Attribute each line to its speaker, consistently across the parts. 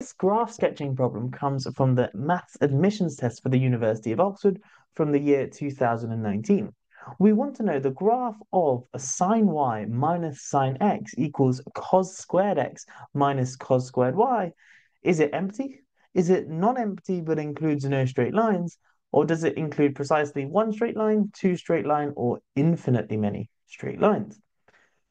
Speaker 1: This graph sketching problem comes from the maths admissions test for the University of Oxford from the year 2019. We want to know the graph of sine y minus sine x equals cos squared x minus cos squared y. Is it empty? Is it non-empty but includes no straight lines? Or does it include precisely one straight line, two straight line, or infinitely many straight lines?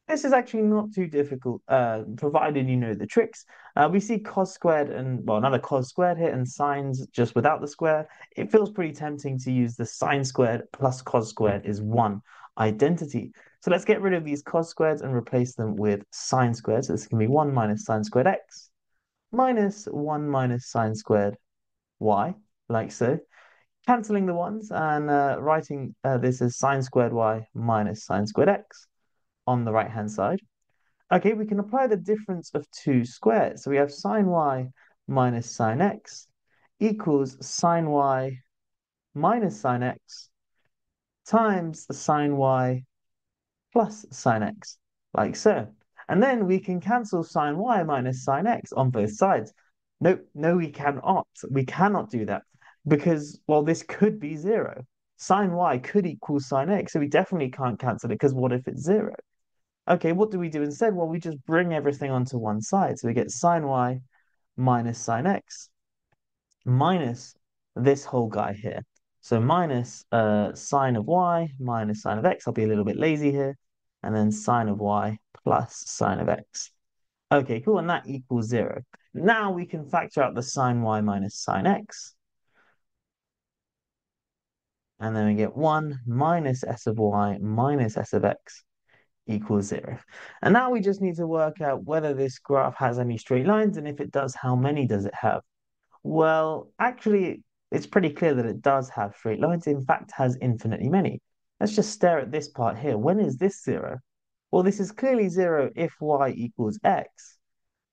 Speaker 1: This is actually not too difficult, uh, provided you know the tricks. Uh, we see cos squared and, well, another cos squared here and sines just without the square. It feels pretty tempting to use the sine squared plus cos squared is one identity. So let's get rid of these cos squareds and replace them with sine squared. So this can be 1 minus sine squared x minus 1 minus sine squared y, like so. Cancelling the ones and uh, writing uh, this as sine squared y minus sine squared x on the right-hand side. Okay, we can apply the difference of two squares. So we have sine y minus sine x equals sine y minus sine x times the sine y plus sine x, like so. And then we can cancel sine y minus sine x on both sides. No, no, we cannot. We cannot do that because, well, this could be zero. Sine y could equal sine x, so we definitely can't cancel it because what if it's zero? Okay, what do we do instead? Well, we just bring everything onto one side. So we get sine y minus sine x minus this whole guy here. So minus uh, sine of y minus sine of x. I'll be a little bit lazy here. And then sine of y plus sine of x. Okay, cool. And that equals zero. Now we can factor out the sine y minus sine x. And then we get 1 minus s of y minus s of x equals zero. And now we just need to work out whether this graph has any straight lines, and if it does, how many does it have? Well, actually, it's pretty clear that it does have straight lines. In fact, has infinitely many. Let's just stare at this part here. When is this zero? Well, this is clearly zero if y equals x,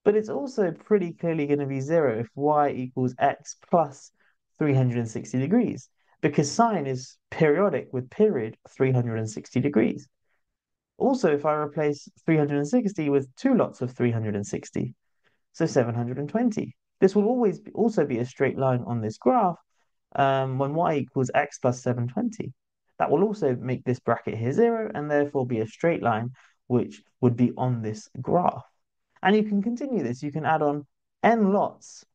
Speaker 1: but it's also pretty clearly going to be zero if y equals x plus 360 degrees, because sine is periodic with period 360 degrees. Also, if I replace 360 with two lots of 360, so 720. This will always be, also be a straight line on this graph um, when y equals x plus 720. That will also make this bracket here zero and therefore be a straight line which would be on this graph. And you can continue this. You can add on n lots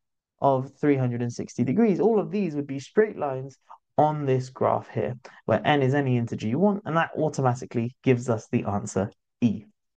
Speaker 1: of 360 degrees. All of these would be straight lines on this graph here, where n is any integer you want, and that automatically gives us the answer E.